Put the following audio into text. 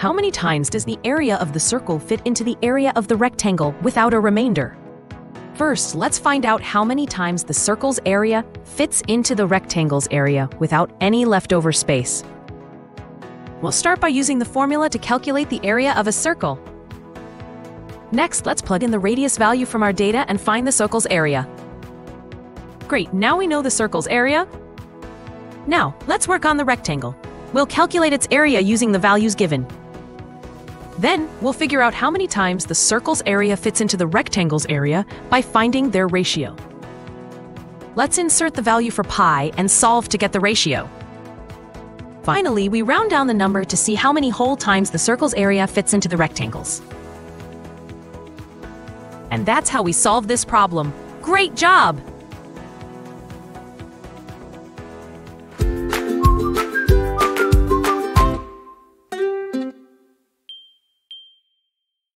How many times does the area of the circle fit into the area of the rectangle without a remainder? First, let's find out how many times the circle's area fits into the rectangle's area without any leftover space. We'll start by using the formula to calculate the area of a circle. Next, let's plug in the radius value from our data and find the circle's area. Great, now we know the circle's area. Now, let's work on the rectangle. We'll calculate its area using the values given. Then, we'll figure out how many times the circle's area fits into the rectangle's area by finding their ratio. Let's insert the value for pi and solve to get the ratio. Finally, we round down the number to see how many whole times the circle's area fits into the rectangles. And that's how we solve this problem. Great job!